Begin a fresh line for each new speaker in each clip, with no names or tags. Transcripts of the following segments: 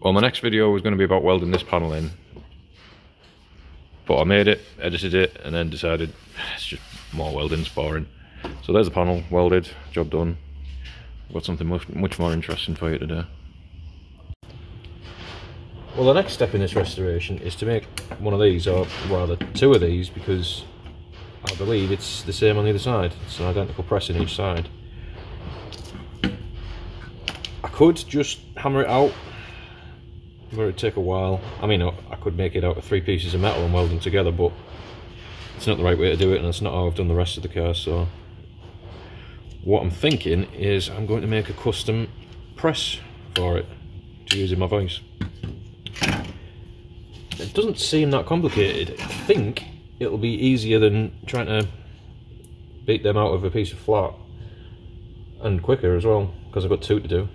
Well, my next video was going to be about welding this panel in. But I made it, edited it, and then decided ah, it's just more welding's boring. So there's the panel, welded, job done. Got something much, much more interesting for you today. Well, the next step in this restoration is to make one of these, or rather two of these, because I believe it's the same on the other side. It's an identical press in each side. I could just hammer it out, but it'd take a while. I mean, I could make it out of three pieces of metal and weld them together, but it's not the right way to do it, and it's not how I've done the rest of the car, so... What I'm thinking is I'm going to make a custom press for it to use in my vise. It doesn't seem that complicated. I think it'll be easier than trying to beat them out of a piece of flat and quicker as well because I've got two to do.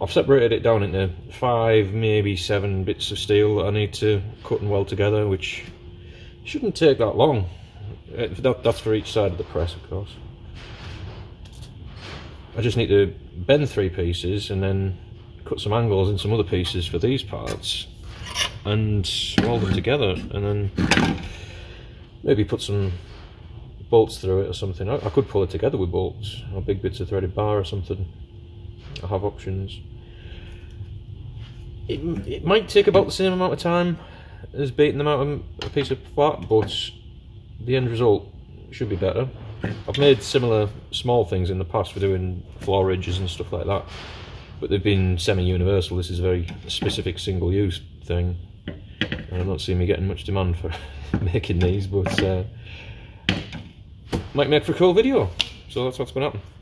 I've separated it down into five, maybe seven bits of steel that I need to cut and weld together, which shouldn't take that long. Uh, that's for each side of the press, of course. I just need to bend three pieces and then cut some angles in some other pieces for these parts and weld them together and then maybe put some bolts through it or something. I, I could pull it together with bolts or big bits of threaded bar or something. I have options. It, it might take about the same amount of time as beating them out of a piece of flat, but the end result should be better. I've made similar small things in the past for doing floor ridges and stuff like that, but they've been semi-universal. This is a very specific single-use thing. I don't see me getting much demand for making these, but uh, might make for a cool video. So that's what's going to happen.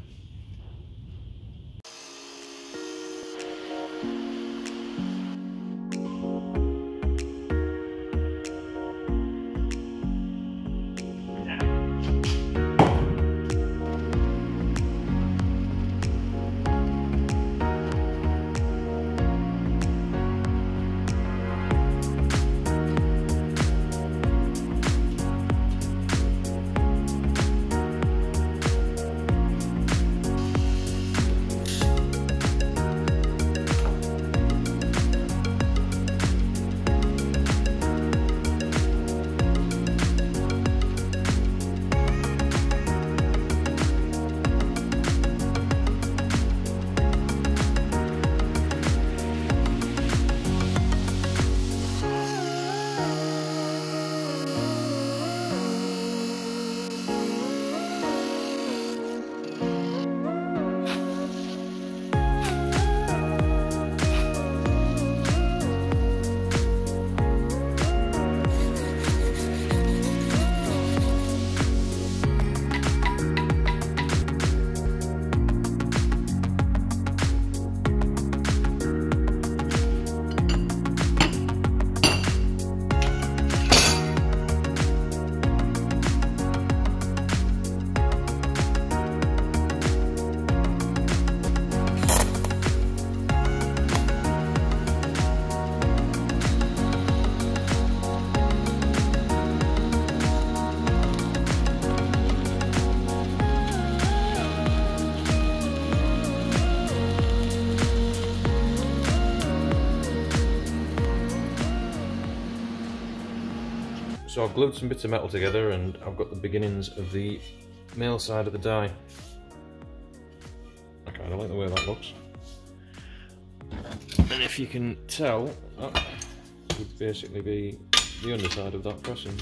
So I've glued some bits of metal together and I've got the beginnings of the male side of the die. I kind of like the way that looks. And if you can tell, that would basically be the underside of that pressing.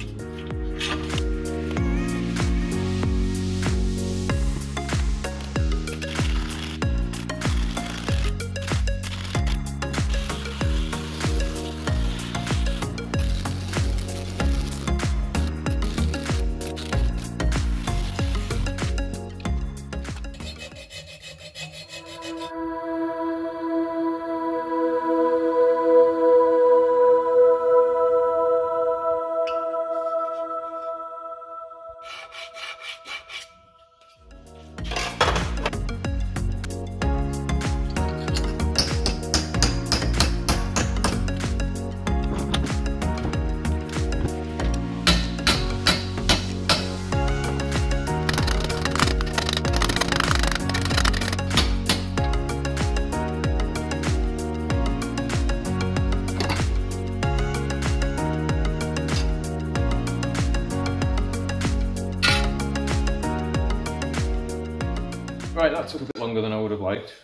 Took a bit longer than I would have liked,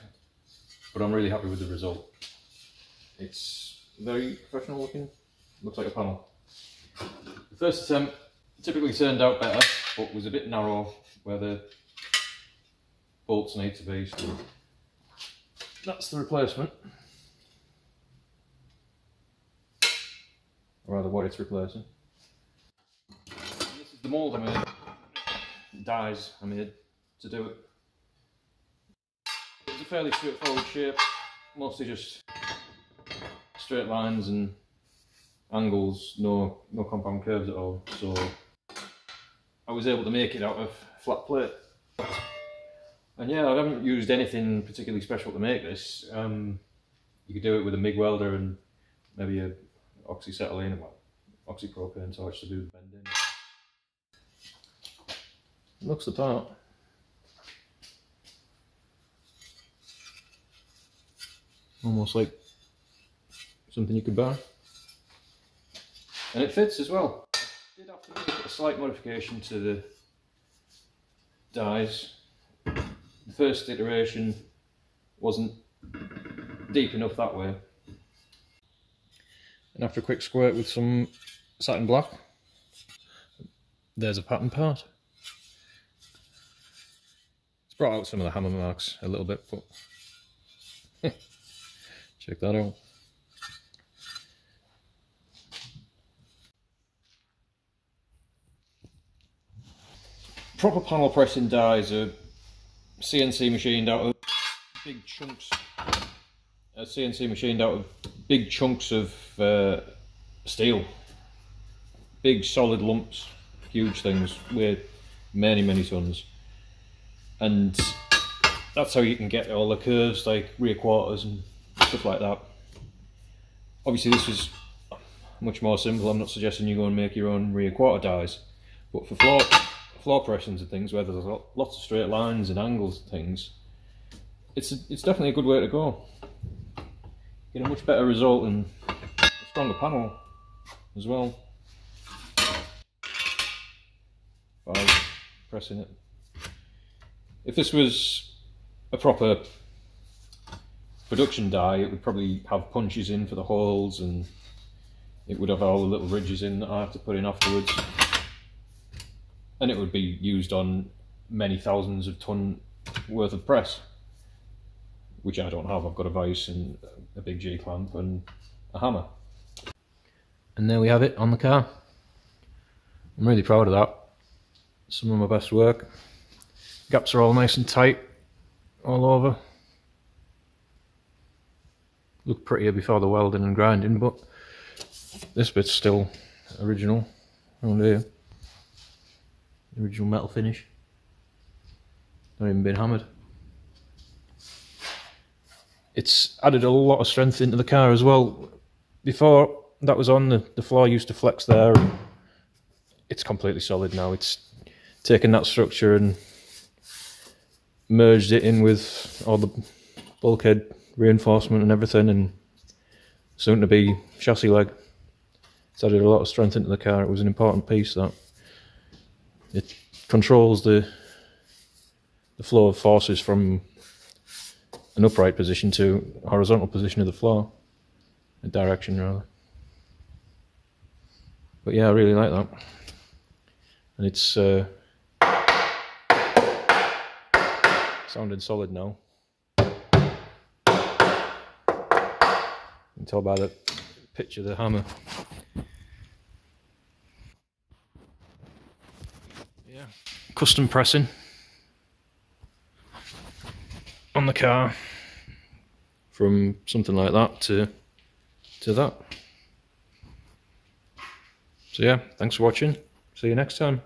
but I'm really happy with the result. It's very professional looking, looks like a panel. The first attempt typically turned out better, but was a bit narrow where the bolts need to be. So that's the replacement. Or rather what it's replacing. This is the mould I made, dies I made to do it. A fairly straightforward shape, mostly just straight lines and angles, no no compound curves at all. So I was able to make it out of flat plate. And yeah, I haven't used anything particularly special to make this. Um, you could do it with a MIG welder and maybe a oxyacetylene, well, oxypropane torch to do the bending. Looks the part. Almost like something you could buy. And it fits as well. I did have to make a slight modification to the dies. The first iteration wasn't deep enough that way. And after a quick squirt with some satin black, there's a pattern part. It's brought out some of the hammer marks a little bit, but check that out. Proper panel pressing dies are CNC machined out of big chunks. A CNC machined out of big chunks of uh, steel. Big solid lumps, huge things, with many, many tons. And that's how you can get all the curves like rear quarters and stuff like that. Obviously this is much more simple, I'm not suggesting you go and make your own rear quarter dies. But for floor, floor pressings and things where there's lots of straight lines and angles and things, it's, a, it's definitely a good way to go. Get a much better result and a stronger panel as well by pressing it. If this was a proper production die, it would probably have punches in for the holes and it would have all the little ridges in that I have to put in afterwards. And it would be used on many thousands of ton worth of press, which I don't have. I've got a vise and a big G-clamp and a hammer. And there we have it on the car. I'm really proud of that. Some of my best work. Gaps are all nice and tight all over. Look prettier before the welding and grinding, but this bit's still original around here. original metal finish. Not even been hammered. It's added a lot of strength into the car as well. Before that was on, the, the floor used to flex there. it's completely solid now. It's taken that structure and merged it in with all the bulkhead reinforcement and everything and soon to be chassis leg. It's added a lot of strength into the car. It was an important piece that it controls the the flow of forces from an upright position to horizontal position of the floor, a direction rather. But yeah, I really like that, and it's uh, sounding solid now. Can tell by the pitch of the hammer. Yeah, custom pressing on the car from something like that to to that. So yeah, thanks for watching. See you next time.